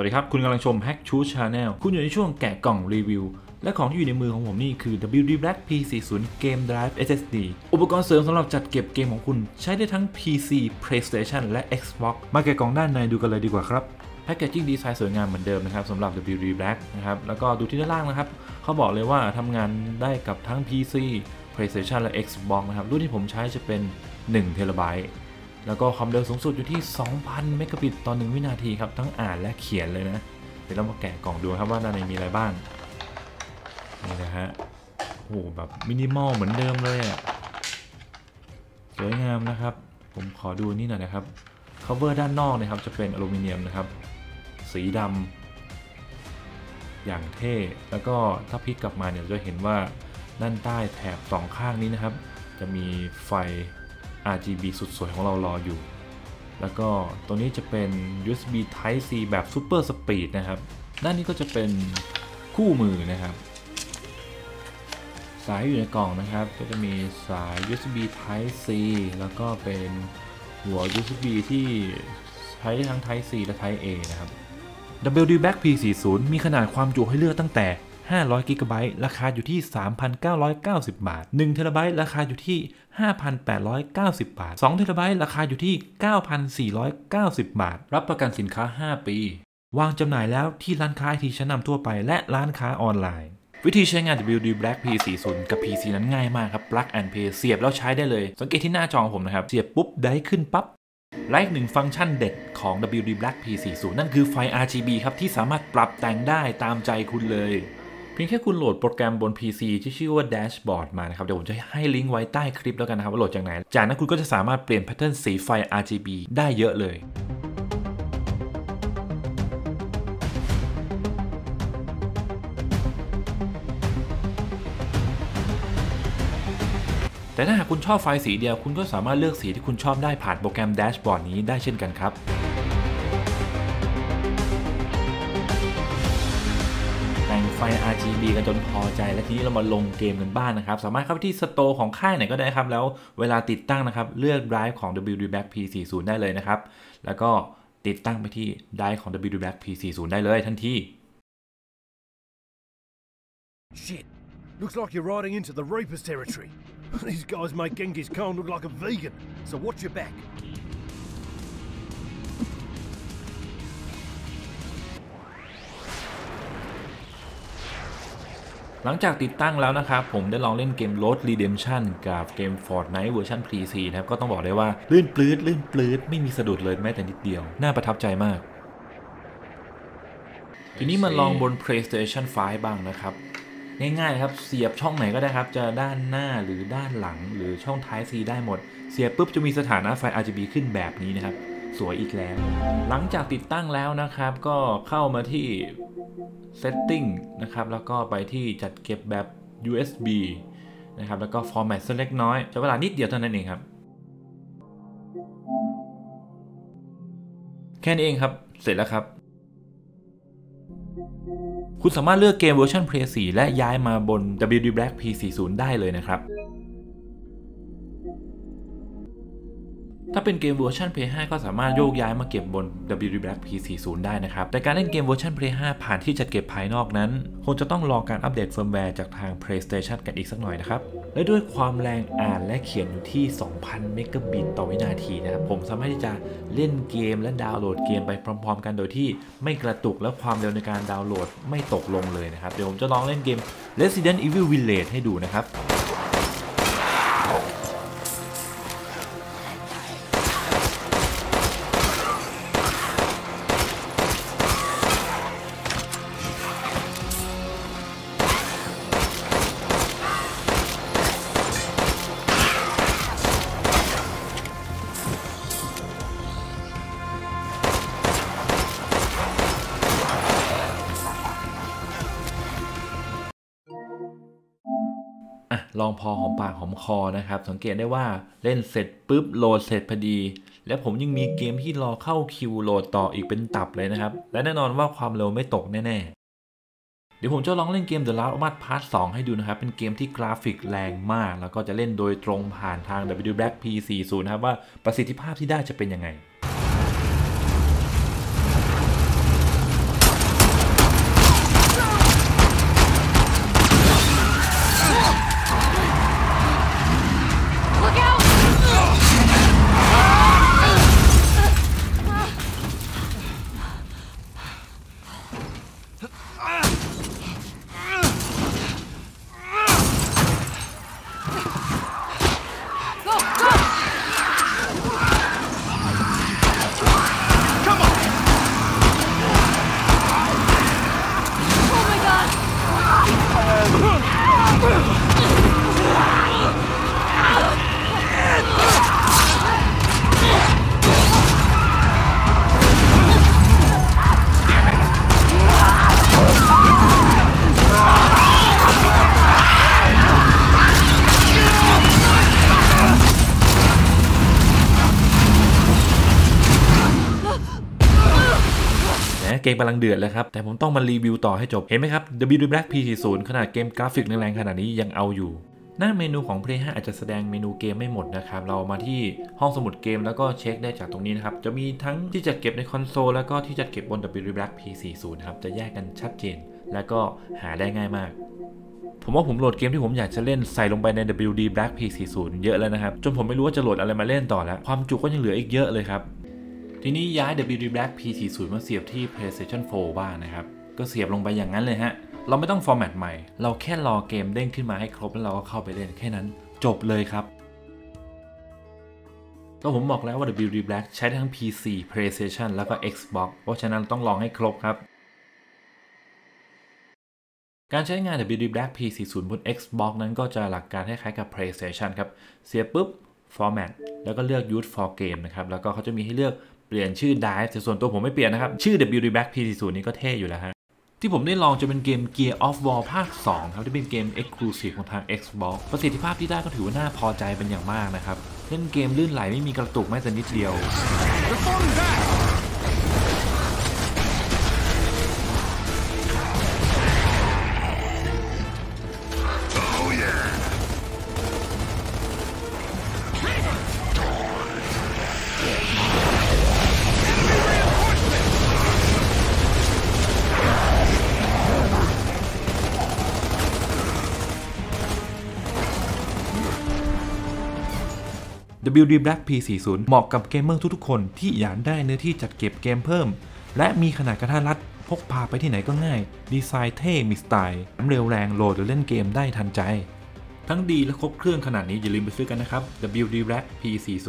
วัสดีครับ คุณกำลังชม Hack Shoot Channel คุณอยู่ในช่วงแกะกล่องรีวิว และของที่อยู่ในมือของผมนี่คือ WD Black P40 Game Drive SSD อุปกรณ์เสริมสำหรับจัดเก็บเกมของคุณ ใช้ได้ทั้ง PC PlayStation และ Xbox มาแกะกล่องด้านในดูกันเลยดีกว่าครับแพคเกจจิ้งดีไซน์สวยงามเหมือนเดิมนะครับสำหรับ WD Black นะครับแล้วก็ดูที่ด้านล่างนะครับเขาบอกเลยว่าทำงานได้กับทั้ง PC PlayStation และ Xbox นะครับรุ่นที่ผมใช้จะเป็น1 t b แล้วก็ความเร็วสูงสุดอยู่ที่ 2,000 เมกะบิตต่อ1วินาทีครับ ทั้งอ่านและเขียนเลยนะ เดี๋ยวเรามาแกะกล่องดูครับว่าด้านในมีอะไรบ้าง นี่นะฮะ โอ้โหแบบมินิมอลเหมือนเดิมเลยอะสวยงามนะครับ ผมขอดูนี่หน่อยนะครับ cover ด้านนอกนะครับจะเป็นอลูมิเนียมนะครับ สีดำอย่างเท่ แล้วก็ถ้าพลิกกลับมาเนี่ยจะเห็นว่าด้านใต้แถบสองข้างนี้นะครับ จะมีไฟ RGB สุดสวยของเรารออยู่ แล้วก็ตัวนี้จะเป็น USB Type C แบบ Super Speed นะครับ ด้านนี้ก็จะเป็นคู่มือนะครับ สายอยู่ในกล่องนะครับ ก็จะมีสาย USB Type C แล้วก็เป็นหัว USB ที่ใช้ทั้ง Type C และ Type A นะครับ WD Back P40 มีขนาดความจุให้เลือกตั้งแต่ 500 g b ราคาอยู่ที่ 3,990 บาท 1 t b ราคาอยู่ที่ 5,890 บาท 2 t b ราคาอยู่ที่ 9,490 บาท รับประกันสินค้า 5 ปี วางจำหน่ายแล้วที่ร้านค้าไอทีชั้นนำทั่วไปและร้านค้าออนไลน์ วิธีใช้งาน WD Black P40 กับ PC นั้นง่ายมากครับ plug and play เสียบแล้วใช้ได้เลย สังเกตที่หน้าจอของผมนะครับ เสียบปุ๊บได้ขึ้นปั๊บไลฟ์หนึ่งฟังก์ชันเด็ดของ WD Black P40 นั่นคือไฟ RGB ครับ ที่สามารถปรับแต่งได้ตามใจคุณเลย พียงแค่คุณโหลดโปรแกรมบน PC ที่ชื่อว่า Dashboard มานะครับ เดี๋ยวผมจะให้ลิงก์ไว้ใต้คลิปแล้วกันนะครับว่าโหลดจากไหน จากนั้นคุณก็จะสามารถเปลี่ยน pattern สีไฟ RGB ได้เยอะเลยแต่ถ้าหากคุณชอบไฟสีเดียว คุณก็สามารถเลือกสีที่คุณชอบได้ผ่านโปรแกรม Dashboard นี้ได้เช่นกันครับ ไฟ RGB กันจนพอใจ และทีนี้เรามาลงเกมกันบ้างนนะครับ สามารถเข้าไปที่สโตร์ของค่ายไหนก็ได้ครับ แล้วเวลาติดตั้งนะครับ เลือกไดรฟ์ของ WD Black P40 ได้เลยนะครับ แล้วก็ติดตั้งไปที่ไดรฟ์ของ WD Black P40 ได้เลยทันที Shit looks like you're riding into the Reaper's territory These guys make Genghis Khan look like a vegan so watch your back หลังจากติดตั้งแล้วนะครับ ผมได้ลองเล่นเกม Road Redemption กับเกม Fortnite เวอร์ชัน PC นะครับ ก็ต้องบอกได้ว่าลื่นปลื้ดลื่นปลื้ดไม่มีสะดุดเลยแม้แต่นิดเดียว น่าประทับใจมาก ทีนี้มาลองบน PlayStation 5 บ้างนะครับ ง่ายๆครับ เสียบช่องไหนก็ได้ครับ จะด้านหน้าหรือด้านหลังหรือช่อง Type C ได้หมด เสียบปุ๊บจะมีสถานะไฟ RGB ขึ้นแบบนี้นะครับ สวยอีกแล้ว หลังจากติดตั้งแล้วนะครับ ก็เข้ามาที่ Setting นะครับ แล้วก็ไปที่จัดเก็บแบบ USB นะครับ แล้วก็ Format สักเล็กน้อยใช้เวลานิดเดียวเท่านั้นเองครับ แค่นี้เองครับ เสร็จแล้วครับ คุณสามารถเลือกเกมเวอร์ชัน Play 4 และย้ายมาบน WD Black P40 ได้เลยนะครับ ถ้าเป็นเกมเวอร์ชัน Play 5 ก็สามารถโยกย้ายมาเก็บบน WD Black P40 ได้นะครับ แต่การเล่นเกมเวอร์ชัน Play 5 ผ่านที่จัดเก็บภายนอกนั้น คงจะต้องรอการอัปเดตเฟิร์มแวร์จากทาง PlayStation กันอีกสักหน่อยนะครับ และด้วยความแรงอ่านและเขียนอยู่ที่ 2,000 เมกะบิตต่อวินาทีนะครับ ผมสามารถที่จะเล่นเกมและดาวน์โหลดเกมไปพร้อม ๆ กันโดยที่ไม่กระตุกและความเร็วในการดาวน์โหลดไม่ตกลงเลยนะครับ เดี๋ยวผมจะลองเล่นเกม Resident Evil Village ให้ดูนะครับ ลองพอหอมปากหอมคอนะครับ สังเกตได้ว่าเล่นเสร็จปุ๊บโหลดเสร็จพอดี และผมยังมีเกมที่รอเข้าคิวโหลดต่ออีกเป็นตับเลยนะครับ และแน่นอนว่าความเร็วไม่ตกแน่ๆ เดี๋ยวผมจะลองเล่นเกม The Last of Us Part 2 ให้ดูนะครับ เป็นเกมที่กราฟิกแรงมาก แล้วก็จะเล่นโดยตรงผ่านทาง W Black P40 นะครับว่าประสิทธิภาพที่ได้จะเป็นยังไง ผมกำลังเดือดเลยครับ แต่ผมต้องมารีวิวต่อให้จบ เห็นไหมครับ WD Black P40 ขนาดเกมกราฟิกแรงๆขนาดนี้ยังเอาอยู่หน้าเมนูของ Play 5อาจจะแสดงเมนูเกมไม่หมดนะครับ เรามาที่ห้องสมุดเกมแล้วก็เช็คได้จากตรงนี้นะครับ จะมีทั้งที่จัดเก็บในคอนโซลแล้วก็ที่จัดเก็บบน WD Black P40 ครับ จะแยกกันชัดเจน แล้วก็หาได้ง่ายมากผมว่าผมโหลดเกมที่ผมอยากจะเล่นใส่ลงไปใน WD Black P40 เยอะแล้วนะครับ จนผมไม่รู้ว่าจะโหลดอะไรมาเล่นต่อแล้ว ความจุก็ยังเหลืออีกเยอะเลยครับ ทีนี้ย้าย WD Black P40 มาเสียบที่ PlayStation 4 บ้างนะครับ ก็เสียบลงไปอย่างนั้นเลยฮะ เราไม่ต้องฟอร์แมตใหม่ เราแค่รอเกมเด้งขึ้นมาให้ครบแล้วเราก็เข้าไปเล่นแค่นั้น จบเลยครับก็ผมบอกแล้วว่า WD Black ใช้ทั้ง PC PlayStation แล้วก็ Xbox เพราะฉะนั้นต้องลองให้ครบครับ การใช้งาน WD Black P40 บน Xbox นั้นก็จะหลักการคล้ายๆกับ PlayStation ครับ เสียบปุ๊บ Format แล้วก็เลือก Use for Game นะครับ แล้วก็เขาจะมีให้เลือก เปลี่ยนชื่อ Dive แต่ส่วนตัวผมไม่เปลี่ยนนะครับ ชื่อ WD b a c k P40 นี้ก็เท่อยู่แล้วฮะ ที่ผมได้ลองจะเป็นเกม Gear of War ภาค 2 ครับ ที่เป็นเกม Exclusive ของทาง Xbox ประสิทธิภาพที่ได้ก็ถือว่าน่าพอใจเป็นอย่างมากนะครับ เล่นเกมลื่นไหลไม่มีกระตุกแม้แต่นิดเดียว WD Black P40 เหมาะกับเกมเมอร์ทุกๆ คนที่อยากได้เนื้อที่จัดเก็บเกมเพิ่ม และมีขนาดกระทัดรัดพกพาไปที่ไหนก็ง่าย ดีไซน์เท่มีสไตล์เร็วแรงโหลดหรือเล่นเกมได้ทันใจ ทั้งดีและครบเครื่องขนาดนี้อย่าลืมไปซื้อกันนะครับ WD Black P40